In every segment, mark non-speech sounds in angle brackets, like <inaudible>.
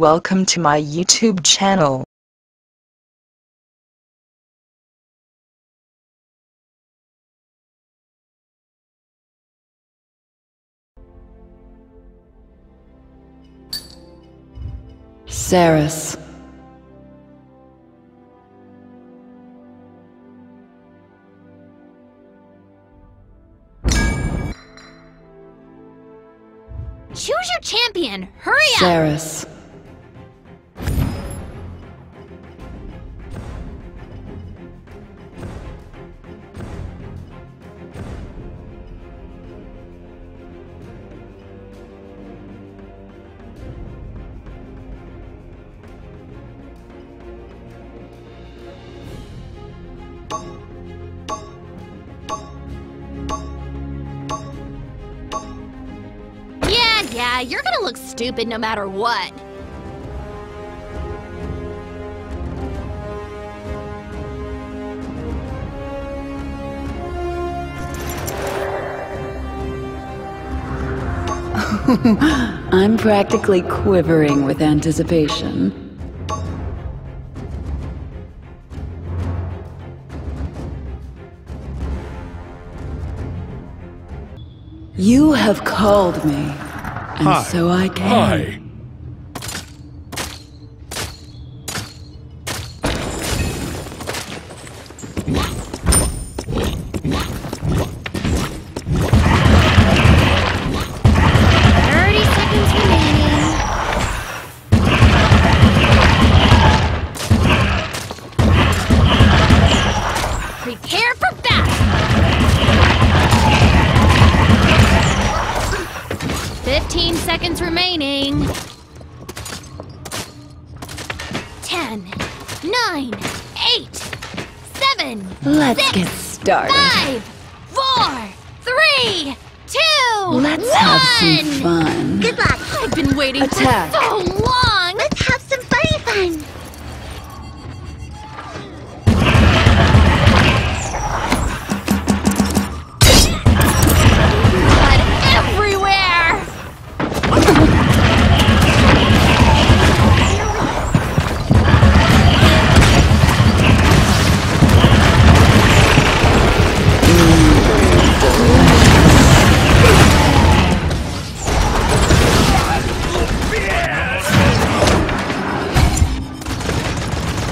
Welcome to my YouTube channel. Seris. Choose your champion! Hurry up! Seris. Yeah, yeah, you're gonna look stupid no matter what. <laughs> I'm practically quivering with anticipation. Have called me, and Hi. so I came. Hi. Seconds remaining. Ten, nine, eight, seven, Let's six, get started. five, four, three, two, Let's have some fun. Good luck. I've been waiting Attack. for so long. Let's have some funny fun.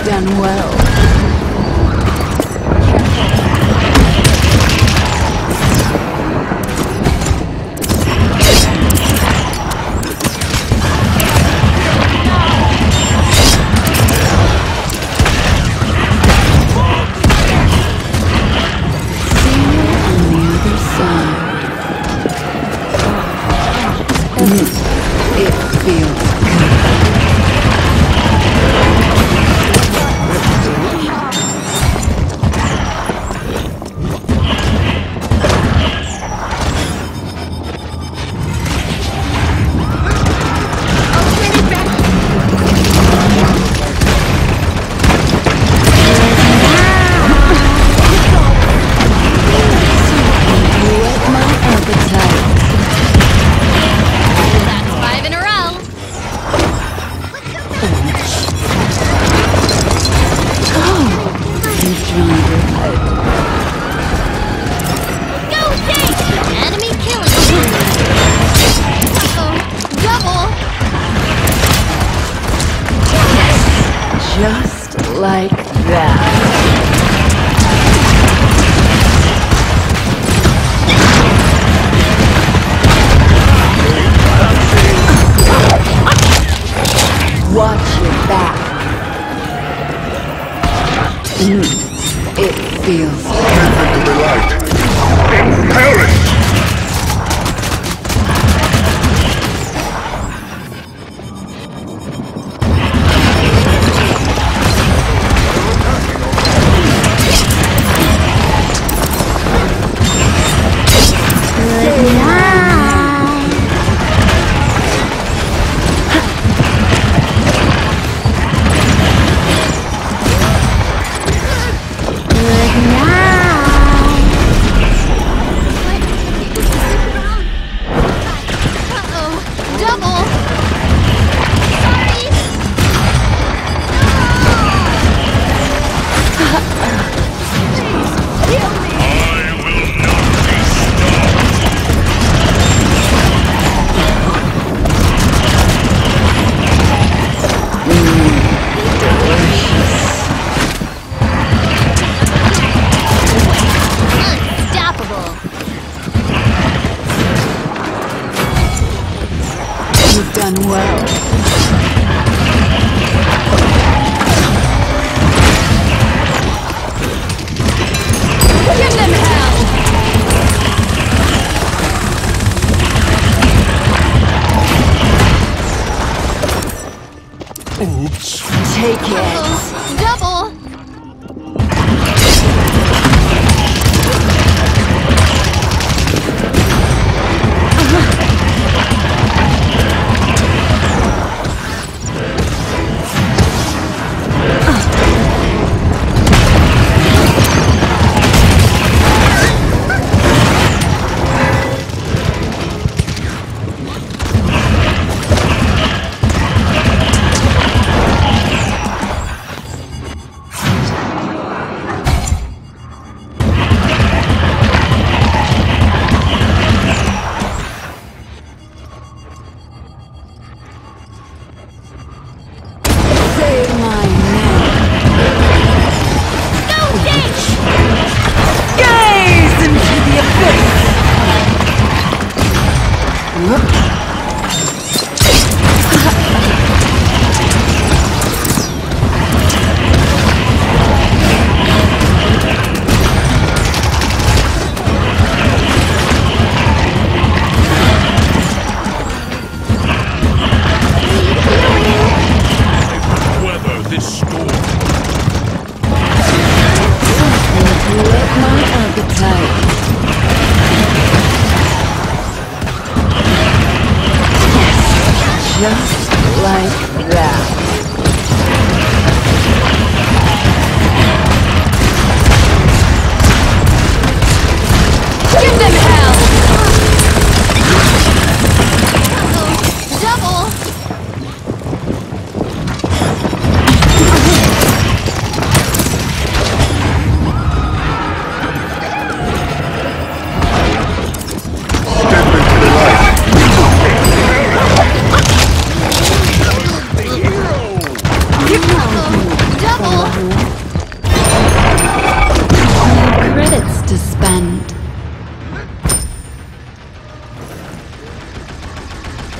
You've done well. See Just like that. Watch your back. Mm. It feels light. Perish! Oops. Take it. Double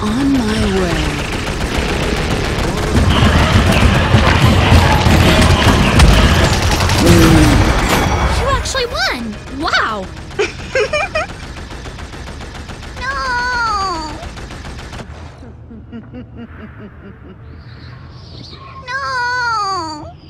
On my way. You actually won! Wow! <laughs> no! <laughs> No!